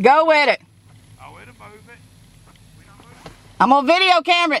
Go with it. I'm on video camera.